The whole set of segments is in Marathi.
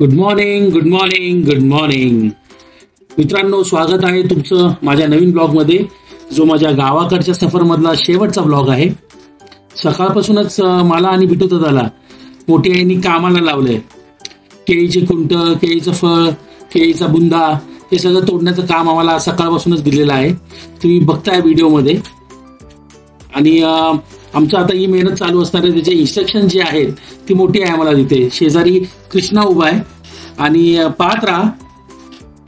Good morning good morning good morning मित्रांनो स्वागत आहे तुमचं माझ्या नवीन ब्लॉगमध्ये जो माझ्या गावाकडच्या सफरमधला शेवटचा ब्लॉग आहे. सकाळपासूनच मला आणि बिटू दादाला मोठी आईनी कामाला लावलंय. केळीचे कुंट केळीचं फळ केळीचा बुंदा हे सगळं तोडण्याचं काम आम्हाला सकाळपासूनच दिलेलं आहे. तुम्ही बघताय व्हिडिओमध्ये. आणि आमचं आता ही मेहनत चालू असणार त्याचे इन्स्ट्रक्शन जे आहेत ती मोठी आहे आम्हाला तिथे. शेजारी कृष्णा उभा आहे. आणि अं, पाहत राहा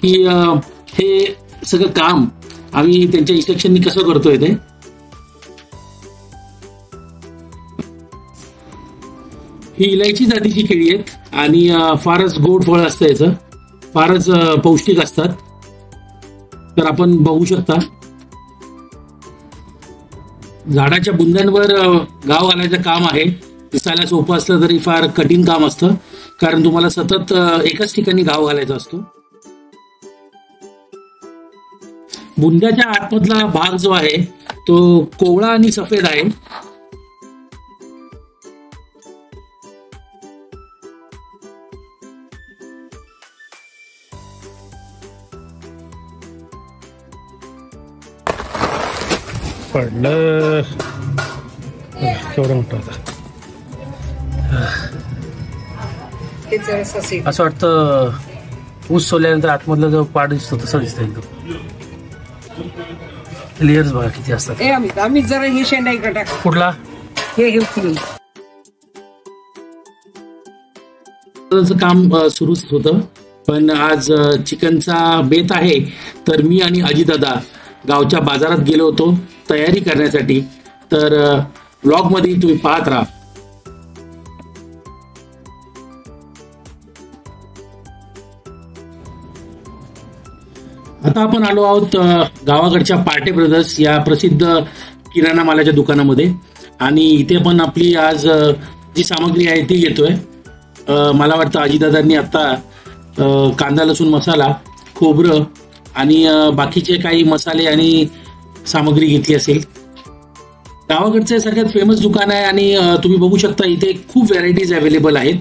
की हे सगळं काम आम्ही त्यांच्या इन्स्ट्रक्शननी कसं करतोय ते. ही इलायची जातीची केळी आहेत आणि फारच गोड फळ असतं याचं. फारच पौष्टिक असतात. तर आपण बघू शकता. झाडाच्या बुंद्यांवर गाव घालायचं काम आहे. दिसायला सोपं असलं तरी फार कठीण काम असतं. कारण तुम्हाला सतत एकाच ठिकाणी गाव घालायचा असतो. बुंद्याच्या आतमधला भाग जो आहे तो कोवळा आणि सफेद आहे. पडलं. केवढं मोठं होतं असं वाटतं ऊस सोल्यानंतर आतमधला जो पाड दिसतो तसं दिसतं एकदम. लेयर्स बघा किती असतात. ए आम्ही जरा हे शेंडा इकडे टाक. कुठला? हे काम सुरूच होतं पण आज चिकनचा बेत आहे तर मी आणि अजितदादा गावच्या बाजारात गेलो होतो. तयारी करण्यासाठी तर ब्लॉगमध्ये तुम्ही पाहत राहा. आता आपण आलो आहोत गावाकडच्या पार्टे ब्रदर्स या प्रसिद्ध किराणा मालाच्या दुकानामध्ये. आणि इथे पण आपली आज जी सामग्री आहे ती घेतोय. मला वाटतं आजीदादांनी आता कांदा लसूण मसाला खोबरं आणि बाकीचे काही मसाले आणि सामग्री घेतली असेल. गावाकडचं सगळ्यात फेमस दुकान आहे आणि तुम्ही बघू शकता इथे खूप व्हरायटीज अवेलेबल आहेत.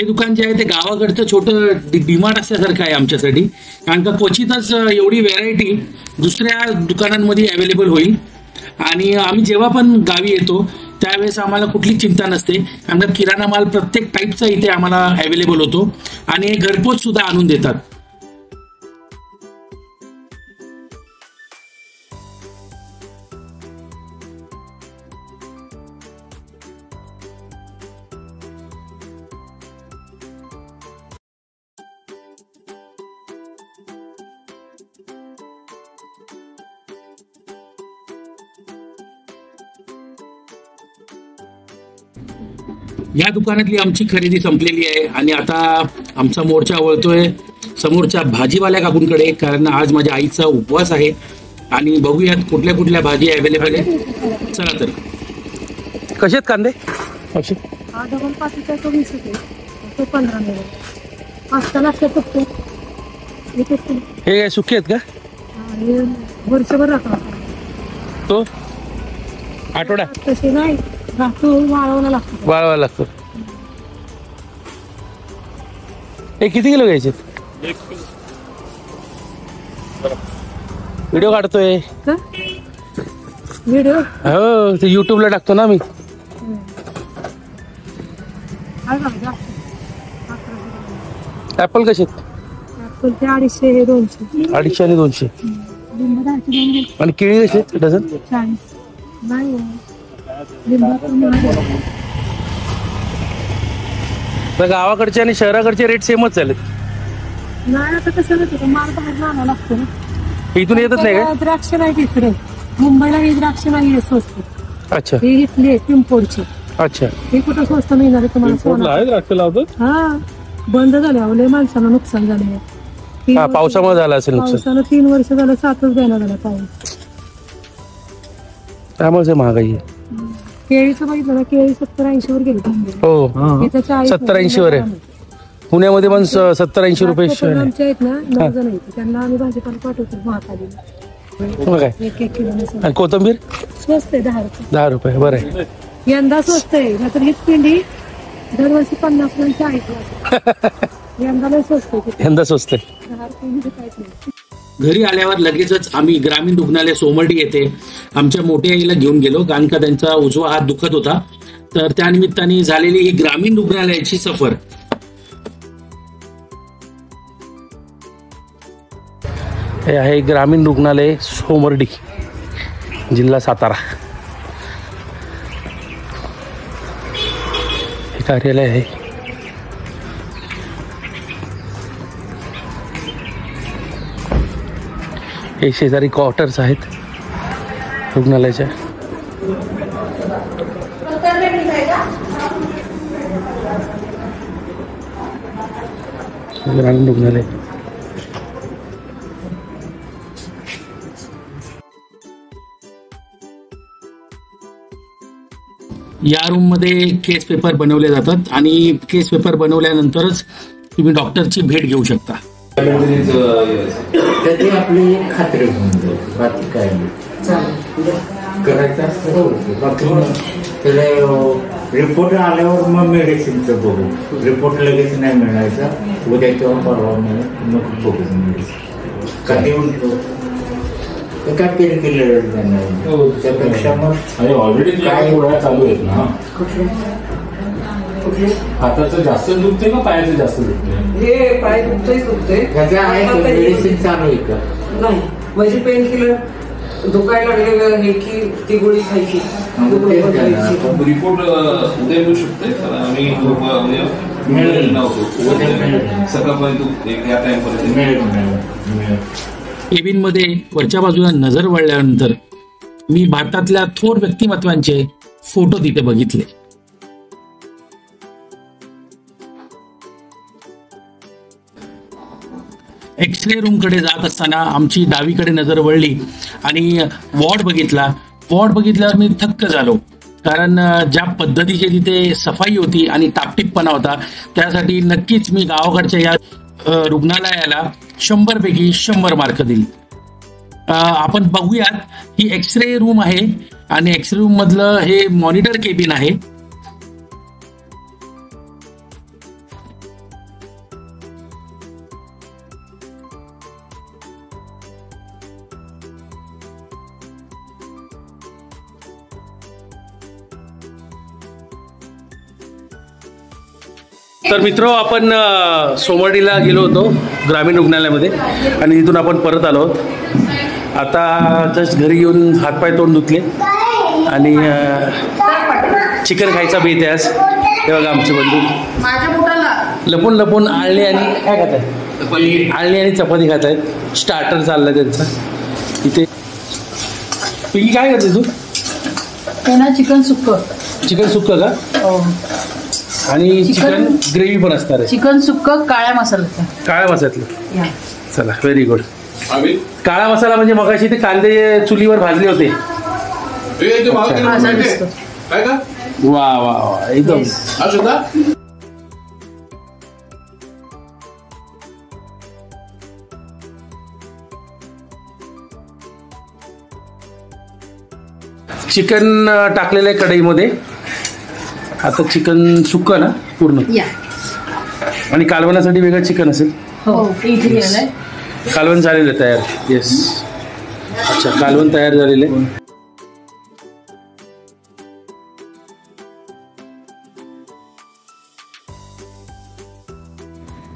हे दुकान जे आहे ते गावाकडचं छोटं डि- डिमार्ट असल्यासारखं आहे आमच्यासाठी. कारण का क्वचितच एवढी व्हेरायटी दुसऱ्या दुकानांमध्ये अवेलेबल होईल. आणि आम्ही जेव्हा पण गावी येतो त्यावेळेस आम्हाला कुठलीच चिंता नसते. कारण किराणा माल प्रत्येक टाईपचा इथे आम्हाला अवेलेबल होतो. आणि घरपोच सुद्धा आणून देतात. या दुकानातली आमची खरेदी संपलेली आहे आणि आता आमचा मोर्चा वळतोय. समोरच्या भाजीवाल्या काकूंकडे कारण आज माझ्या आईचा उपवास आहे. आणि बघूयात कुठल्या कुठल्या भाजी अवेलेबल आहे चला तर. कसे आहेत कांदे? असे. हा डबल पाचचा तो वीस रुपये. तो पंधरा मिळेल पाचचा लागतो फक्त. फक्त काय सुके आहेत का? आणि वर्षभर राहतो तो? आठवडा. तसे नाही. वाळवला लागतो. हे किती किलो घ्यायचे? व्हिडिओ काढतोय. का? व्हिडिओ? हो ते युट्यूबला टाकतो ना मी. ऍपल कसे आहेत? ऍपल ते अडीचशे हे दोनशे. अडीचशे आणि दोनशे. आणि केळी कशी आहेत? डझन? चाळीस. नाही तर गावाकडचे आणि शहराकडचे रेट सेमच झालेत नाही आता कसं नाही माल बाहेर आणावा लागतो ना. इथून येतच नाही काय द्राक्ष नाही इकडे. मुंबईला हे द्राक्ष नाही आहे स्वस्त. अच्छा. हे इथले पिंपोडचे. अच्छा. हे कुठं स्वस्त मिळणार आहे तुम्हाला सोनं? आहे द्राक्ष लावतात? हा. बंद झाले अवले माणसाला नुकसान झाले तीन हा वर्ष- पावसामुळे झालं असेल नुकसान. पावसानं तीन वर्ष झालं सातच द्यायला झाला पाऊस. त्यामुळे महागाई आहे. केळीचं बघितलं ना केळी सत्तर ऐंशी वर गेली हो. इथं चाळीस सत्तर ऐंशी वर आहे. पुण्यामध्ये पण सत्तर ऐंशी रुपये आमच्या आहेत ना नऊ जण आहेत. त्यांना आम्ही भाजीपाला पाठवतो महाकाली मग काय? एक एक किलो नसेल. आणि कोथंबीर? स्वस्त आहे दहा रुपये. दहा रुपये बरं आहे. यंदा स्वस्त आहे नाहीतर हीच पिंडी दरवर्षी पन्नास पण चाळीसला यंदा लय स्वस्त आहे. यंदा स्वस्त आहे. दहा रुपये काहीच नाही. घरी आल्यावर लगेचच आम्ही ग्रामीण रुग्णालय सोमर्डी येथे आमच्या मोठ्या आईला घेऊन गेलो कारण का त्यांचा उजवा हात दुखत होता. तर त्या निमित्ताने झालेली ही ग्रामीण रुग्णालयाची सफर. हे आहे ग्रामीण रुग्णालय सोमर्डी जिल्हा सातारा. हे कार्यालय आहे. हे शेजारी क्वार्टर्स आहेत. रुग्णालयाच्या. ग्रामीण रुग्णालय. या रूममध्ये केस पेपर बनवले जातात आणि केस पेपर बनवल्यानंतरच तुम्ही डॉक्टरची भेट घेऊ शकता. त्याची आपली खात्री होऊन जाईल? बाकी काय नाही. करायचं असतं. तर होतं. बाकी त्याला रिपोर्ट आल्यावर मग मेडिसिनचं बघू. रिपोर्ट लगेच नाही मिळायचा. उद्या किंवा परवा मिळेल. मग बघू मेडिसिन का देऊन ठेवू ते काय पेन केलेलं नाही त्यापेक्षा मग ऑलरेडी काय? काय? गोळ्या चालू आहेत ना कुठले हाताचं जास्त दुखते का पायाचं जास्त दुखते हे पाय दुखतोय दुखतोय. त्याच्या आहे मेडिसिन चालू आहे का? नाही. माझी पेन किलर दुखायला लागले हे की ती गोळी खायची. रिपोर्ट उद्या मिळू शकते कारण आम्ही उद्या मिळेल. उद्या. सकाळपर्यंत एक या टाइम पर्यंत. मिळेल मिळेल मिळेल. केबिनमध्ये वरच्या बाजूला नजर वळल्यानंतर मी भारतातल्या थोर व्यक्तिमत्वांचे फोटो तिथे बघितले. एक्सरे रूमकडे जात असताना आमची डावीकडे नजर वळली आणि वॉर्ड बघितला. वॉर्ड बघितल्यावर मी थक्क झालो. कारण ज्या पद्धतीची तिथे सफाई होती आणि टापटीपणा होता त्यासाठी नक्कीच मी गावाकडच्या या रुग्णालयाला शंभर पैकी शंभर मार्क दिली आपण बघूयात ही एक्सरे रूम आहे आणि एक्स रे रूम मधलं हे मॉनिटर केबिन आहे. तर मित्र आपण अ, सोमवारीला गेलो होतो ग्रामीण रुग्णालयामध्ये आणि तिथून आपण परत आलो आहोत. आता जस्ट घरी येऊन हातपाय तोंड धुतले आणि चिकन खायचा बेत आहे आज. हे बघा आमचे बंधू. लपून लपून आळणी आणि काय खात आहेत आळणी आणि चपाती खात आहेत स्टार्टर चाललं त्यांचा. इथे. पिकी काय करते तू? चिकन सुक्क. चिकन सुक्क का? आणि चिकन ग्रेव्ही पण असणार आहे. चिकन सुक्क काळ्या मसाल्याचं काळ्या मसाल्यातलं. चला व्हेरी गुड आम्ही? काळा मसाला म्हणजे मगाशी ते कांदे चुलीवर भाजले होते. वा वा वा एकदम. चिकन टाकलेलं आहे कढईमध्ये. आता चिकन सुक्क ना पूर्ण? या. आणि कालवणासाठी वेगळं चिकन असेल? हो. इथे आहे कालवण झालेलं आहे तयार. येस अच्छा कालवण तयार झालेलं आहे.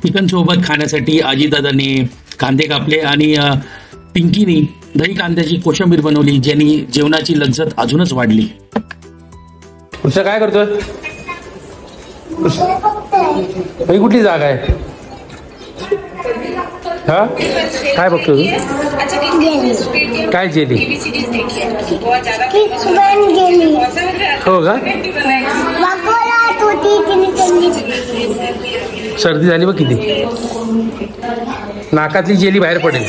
चिकन सोबत खाण्यासाठी आजीदादाने कांदे कापले आणि पिंकीने दही कांद्याची कोशिंबीर बनवली ज्यांनी जेवणाची लज्जत अजूनच वाढली. पुढचं काय करतोय? ही कुठली जागा आहे? हा? काय बघतो तू? काय जेली? हो का? सर्दी झाली बघ किती. नाकातली जेली बाहेर पडेल.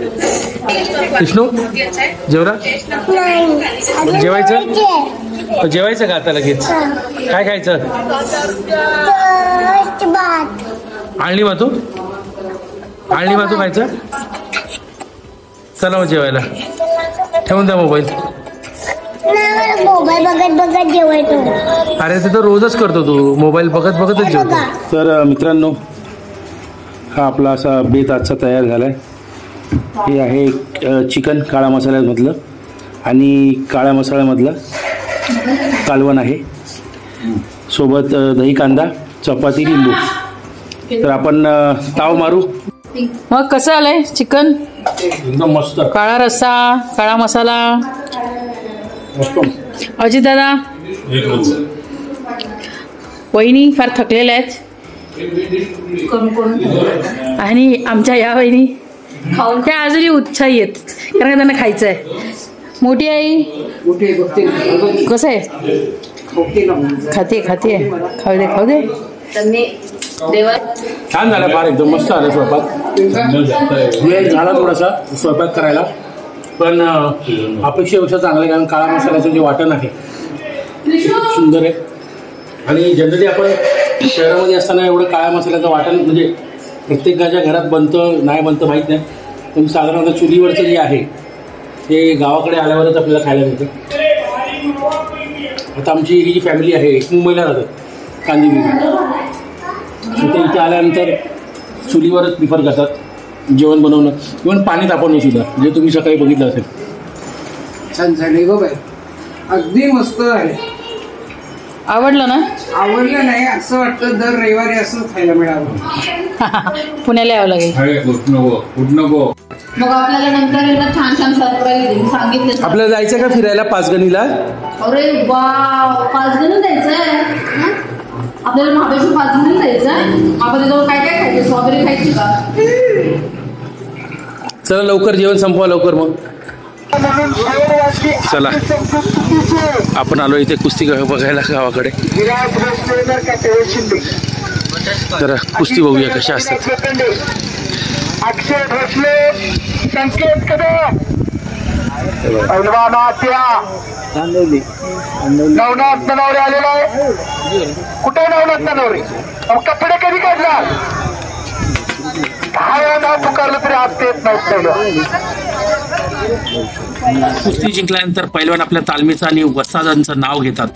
विष्णू? जेवला जेवायचं? जेवायचं का आता लगेच? काय खायचं? आळणी मातू आळणी मातू खायचं? चला मग जेवायला. ठेवून द्या मोबाईल. मोबाईल बघत बघत जेवायचो. अरे ते तर रोजच करतो तू. मोबाईल बघत बघतच जेवतो. तर मित्रांनो हा आपला असा बेत आजचा तयार झाला आहे हे आहे चिकन काळा मसाल्यामधलं आणि काळ्या मसाल्यामधलं कालवण आहे. सोबत दही कांदा चपाती लिंबू. तर आपण ताव मारू. मग कसं आलंय चिकन? एकदम मस्त. काळा रस्सा काळा मसाला? मस्त. अजित दादा. वहिनी फार थकलेल्या आहेत. आणि आमच्या या वहिनी खाऊन त्या अजूनही उत्साही आहेत. कारण का त्यांना खायचं आहे मोठी आई कसं आहे? खाते खाते खाऊ दे खाऊ दे. छान झालं फार एकदम मस्त आलं स्वयंपाक. वेळ झाला थोडासा स्वयंपाक करायला. पण अपेक्षेपेक्षा चांगलं आहे कारण काळा मसाल्याचं जे वाटण आहे सुंदर आहे. आणि जनरली आपण शहरामध्ये असताना एवढं काळ्या मसाल्याचं वाटण म्हणजे प्रत्येकाच्या घरात बनतं नाही बनतं माहीत नाही. पण साधारणतः चुलीवरचं जे आहे ते गावाकडे आल्यावरच आपल्याला खायला मिळतं. आता आमची ही जी फॅमिली आहे मुंबईला राहतात कांदिवली तर ते इथे आल्यानंतर चुलीवरच प्रिफर करतात जेवण बनवणं. इव्हन पाणी तापवणं सुद्धा जे तुम्ही सकाळी बघितलं असेल. छान झाले गो बाई अगदी मस्त आहे. आवडलं ना? आवडलं नाही असं वाटतं दर रविवारी असं खायला मिळावं. पुण्याला यावं लागेल. मग आपल्याला नंतर छान छान सरप्राईज सांगितले आपल्याला जायचं का फिरायला पाचगणीला? अरे वा पाच जण जायचंय? आपल्याला महाबळेश्वर पाच जण जायचंय? आपण तिथं काय काय खायचं? स्ट्रॉबेरी खायची का? चला लवकर जेवण संपवा लवकर मग. चला. आपण आलो इथे कुस्ती बघायला गावाकडे. तर कुस्ती बघूया कशा असतात. अक्षय भोसले संकेत कदम. पैलवानाच्या नवनाथ नवरे आलेला आहे. कुठे नवनाथ नवरे कपडे कधी काढणार? दहा वेळा नाव पुकारलं तरी आज येत नाहीत पहिलं. कुस्ती जिंकल्यानंतर पैलवान आपल्या तालमीचं आणि वस्तादांचं नाव घेतात.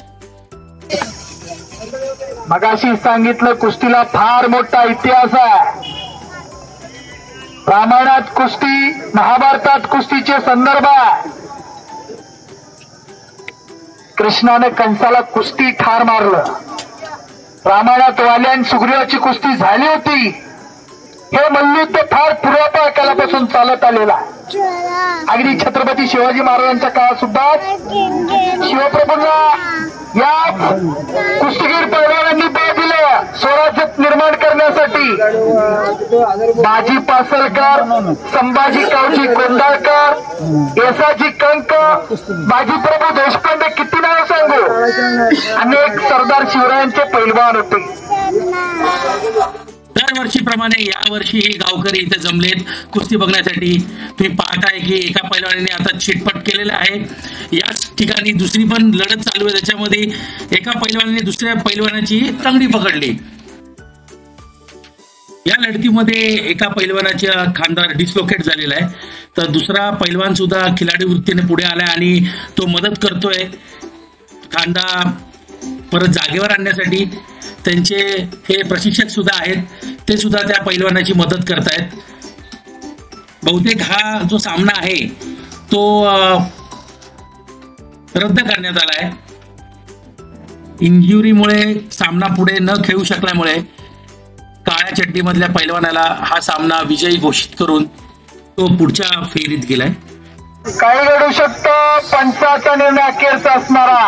मगाशी सांगितलं कुस्तीला फार मोठा इतिहास आहे. रामायणात कुस्ती महाभारतात कुस्तीचे संदर्भ आहे. कृष्णाने कंसाला कुस्ती ठार मारलं. रामायणात वाल्यान सुग्रीवाची कुस्ती झाली होती. हे मल्लयुद्ध फार पूर्वापार कालापासून चालत आलेला आहे. अगदी छत्रपती शिवाजी महाराजांच्या काळात सुद्धा शिवप्रभूंना या कुस्तीगीर पैलवानांनी बळ दिलं. स्वराज्य निर्माण करण्यासाठी. बाजी पासलकर संभाजी कावजी गोंदाळकर येसाजी कंक बाजीप्रभू देशपांडे किती नाव सांगू? अनेक सरदार शिवरायांचे पैलवान होते. दरवर्षीप्रमाणे यावर्षीही गावकरी इथे जमलेत. कुस्ती बघण्यासाठी. तुम्ही पाहताय की एका पैलवानाने आता छिटपट केलेला आहे. याच ठिकाणी दुसरी पण लढत चालू आहे. त्याच्यामध्ये एका पैलवानाने दुसऱ्या पैलवानाची तंगडी पकडली. या लढतीमध्ये एका पैलवानाच्या खांदा डिस्लोकेट झालेला आहे. तर दुसरा पैलवान सुद्धा खिलाडी वृत्तीने पुढे आलाय आणि तो मदत करतोय. खांदा परत जागेवर आणण्यासाठी. त्यांचे हे प्रशिक्षक सुद्धा आहेत. ते सुद्धा त्या पैलवानाची मदत करतायत. बहुतेक हा जो सामना आहे तो रद्द करण्यात आला आहे इंजुरीमुळे सामना पुढे न खेळू शकल्यामुळे काळ्या चड्डीमधल्या पैलवानाला हा सामना विजयी घोषित करून तो पुढच्या फेरीत गेलाय. काही घडू शकतं पंचाचा निर्णय अखेरचा असणारा.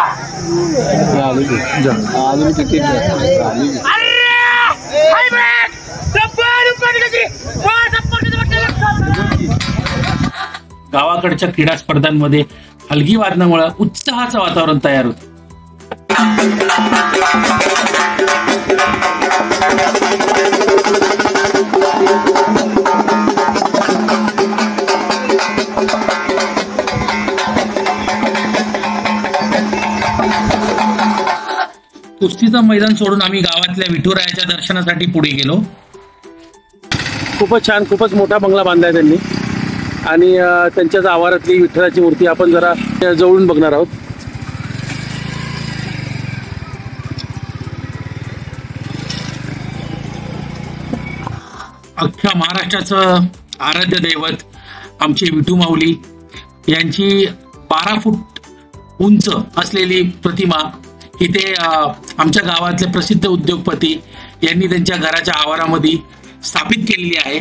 गावाकडच्या क्रीडा स्पर्धांमध्ये हलगी वादनामुळे उत्साहाचं वातावरण तयार होतं. कुस्तीचं मैदान सोडून आम्ही गावातल्या विठुरायाच्या दर्शनासाठी पुढे गेलो. खूपच छान खूपच मोठा बंगला बांधलाय त्यांनी. आणि त्यांच्याच आवारातली विठ्ठलाची मूर्ती आपण जरा जवळून बघणार आहोत. अख्ख्या महाराष्ट्राचं आराध्य दैवत आमची विठू माऊली यांची बारा फूट उंच असलेली प्रतिमा इथे आमच्या गावातले प्रसिद्ध उद्योगपती यांनी त्यांच्या घराच्या आवारामध्ये स्थापित केलेली आहे.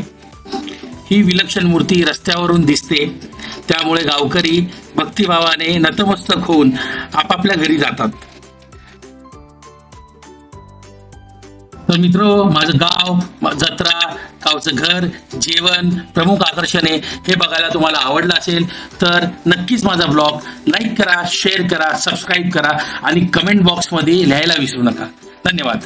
ही विलक्षण मूर्ती रस्त्यावरून दिसते. त्यामुळे गावकरी भक्तिभावाने नतमस्तक होऊन आपापल्या घरी जातात. तर मित्र माझं गाव जत्रा गावचं घर जेवण प्रमुख आकर्षणे हे बघायला तुम्हाला आवडलं असेल तर नक्कीच माझा ब्लॉग लाईक करा शेअर करा सबस्क्राईब करा आणि कमेंट बॉक्समध्ये लिहायला विसरू नका. धन्यवाद.